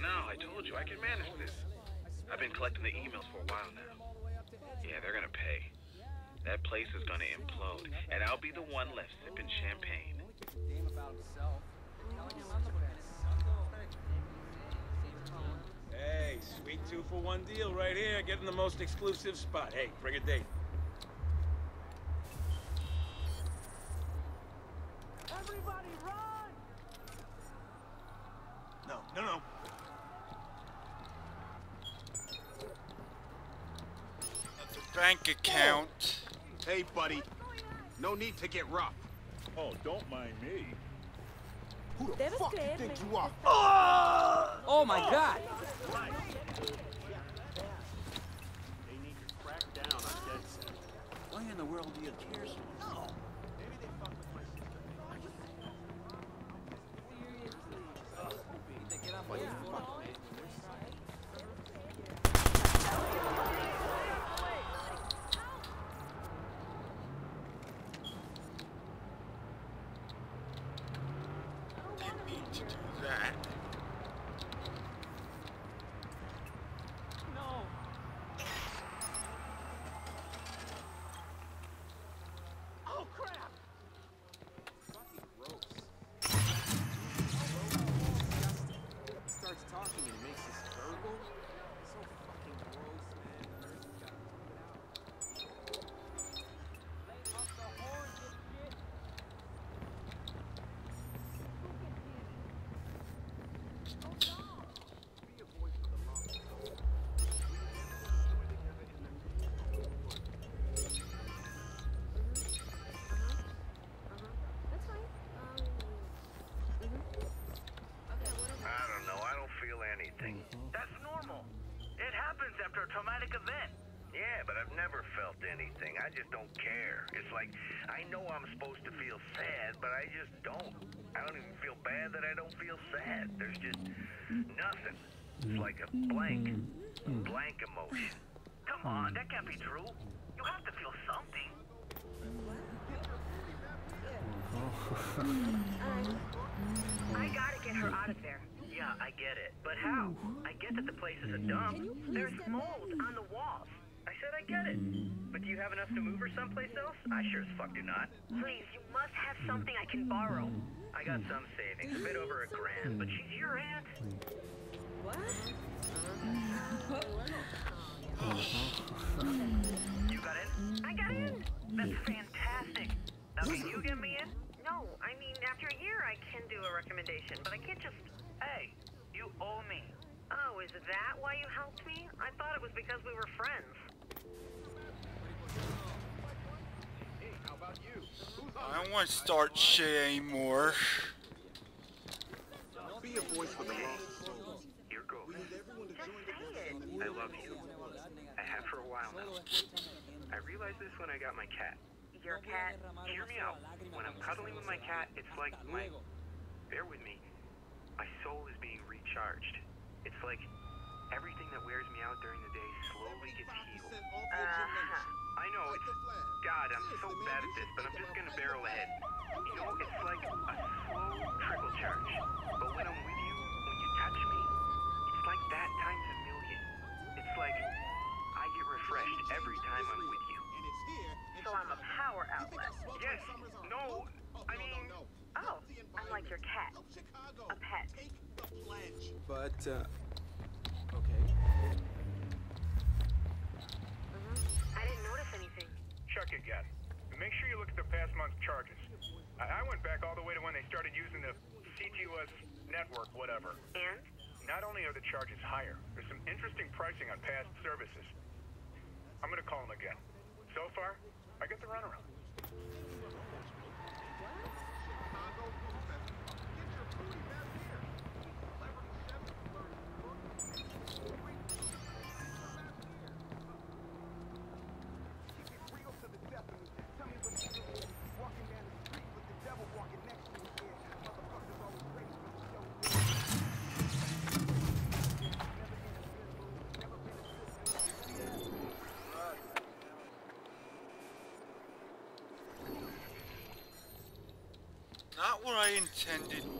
No, I told you I can manage this. I've been collecting the emails for a while now. Yeah, they're gonna pay. That place is gonna implode, and I'll be the one left sipping champagne. Hey, sweet two for one deal right here. Getting the most exclusive spot. Hey, bring a date. Everybody run! No, no, no. Bank account. Hey, buddy. No need to get rough. Oh, don't mind me. Who the Debes fuck you think you are? Oh my god! They need to crack down on. Why in the world do you care so much? Anything. I just don't care. It's like I know I'm supposed to feel sad, but I just don't. I don't even feel bad that I don't feel sad. There's just nothing. It's like a blank, blank emotion. Come on, that can't be true. You have to feel something. I gotta get her out of there. Yeah, I get it. But how? I get that the place is a dump. Can you please There's mold on the walls. Said I get it. But do you have enough to move her someplace else? I sure as fuck do not. Please, you must have something I can borrow. I got some savings, a bit over a grand, but she's your aunt. What? You got in? I got in. That's fantastic. Now can you get me in? No, I mean, after a year, I can do a recommendation, but I can't just. Hey, you owe me. Oh, is that why you helped me? I thought it was because we were friends. I don't want to start shit anymore. Be a voice for the law. Your girlfriend. Just say it. I love you. I have for a while now. I realized this when I got my cat. Your cat. Hear me out. When I'm cuddling with my cat, it's like my. Bear with me. My soul is being recharged. It's like everything that wears me out during the day slowly gets healed. Uh-huh. I know it's. God, I'm so bad at this, but I'm just gonna barrel ahead. You know, it's like a slow trickle charge. But when I'm with you, when you touch me, it's like that times a million. It's like I get refreshed every time I'm with you. So I'm a power outlet. Yes. No. I mean. Oh, I'm like your cat. A pet. But, uh. Check again. Make sure you look at the past month's charges. I, I went back all the way to when they started using the CTOS network, whatever. And? Not only are the charges higher, there's some interesting pricing on past services. I'm gonna call them again. So far, I get the runaround. Not what I intended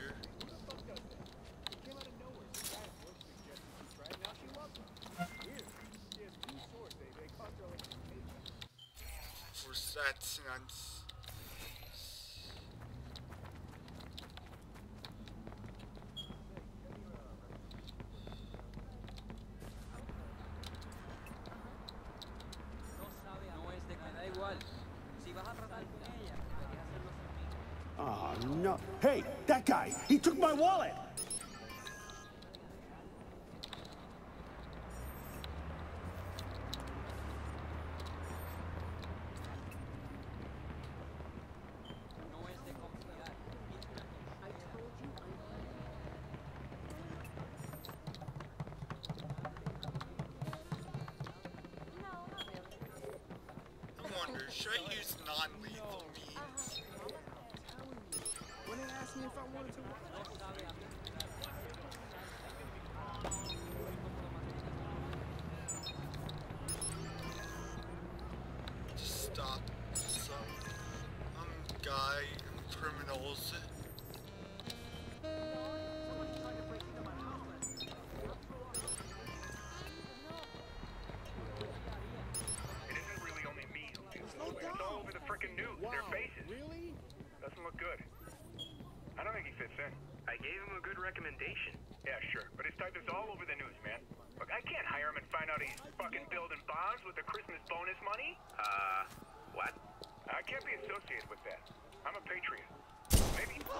Oh, no. Hey, that guy! He took my wallet! I should I use non-lethal means? When they asked me if I wanted to No sabe stop some um guy and criminals. Find out he's fucking building bombs with the Christmas bonus money. Uh, what? I can't be associated with that. I'm a patriot. Maybe.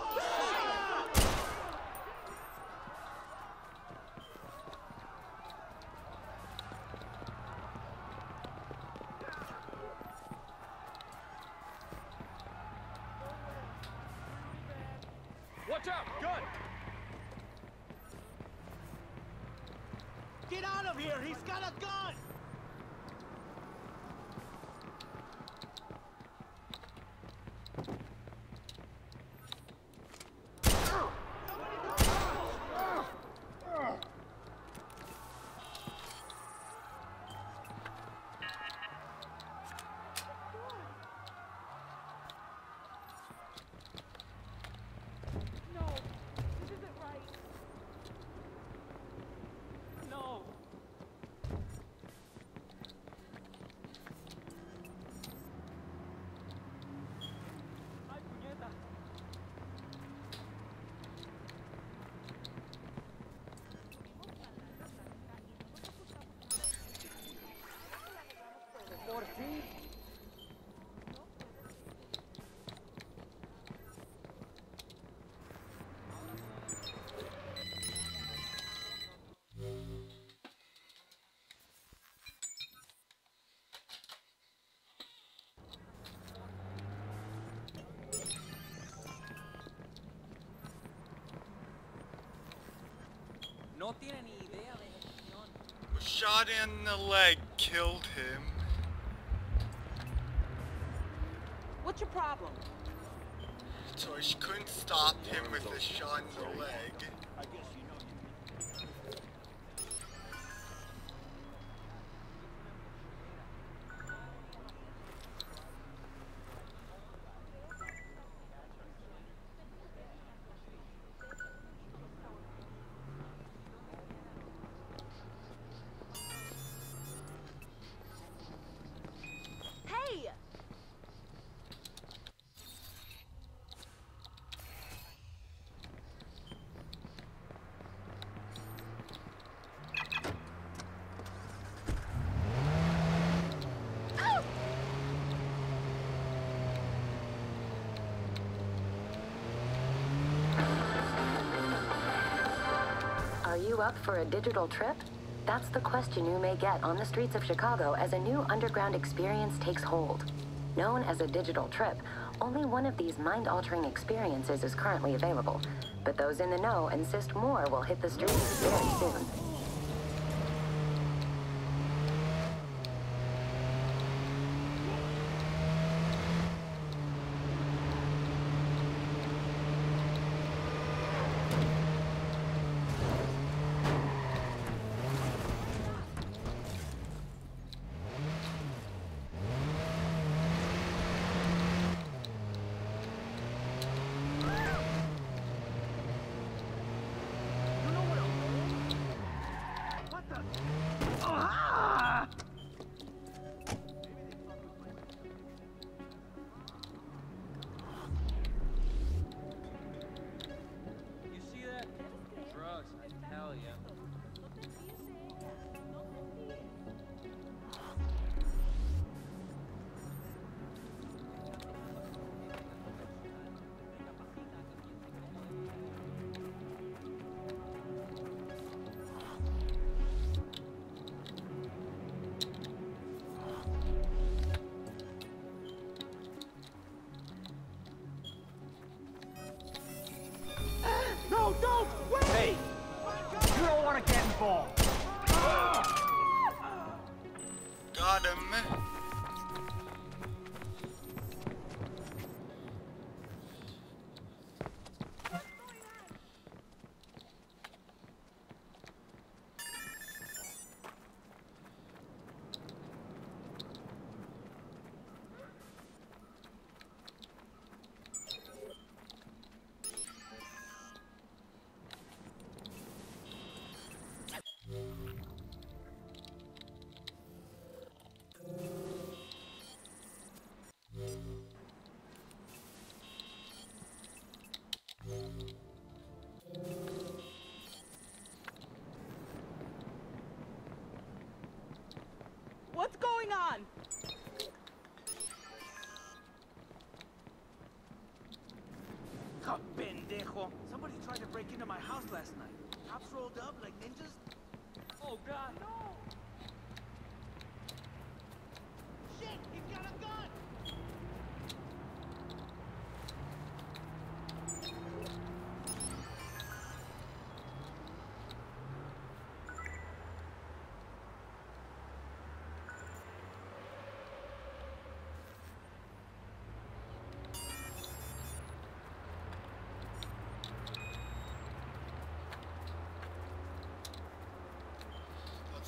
Watch out! Gun! Get out of here! He's got a gun! No! This isn't right! No! ¡Ay, puñeta! Por fin. No tiene ni idea de gestión. Shot in the leg killed him. What's your problem? So she couldn't stop him with a shot in the leg. You up for a digital trip? That's the question you may get on the streets of Chicago as a new underground experience takes hold. Known as a digital trip, only one of these mind-altering experiences is currently available, but those in the know insist more will hit the streets very soon.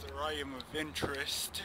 A item of interest.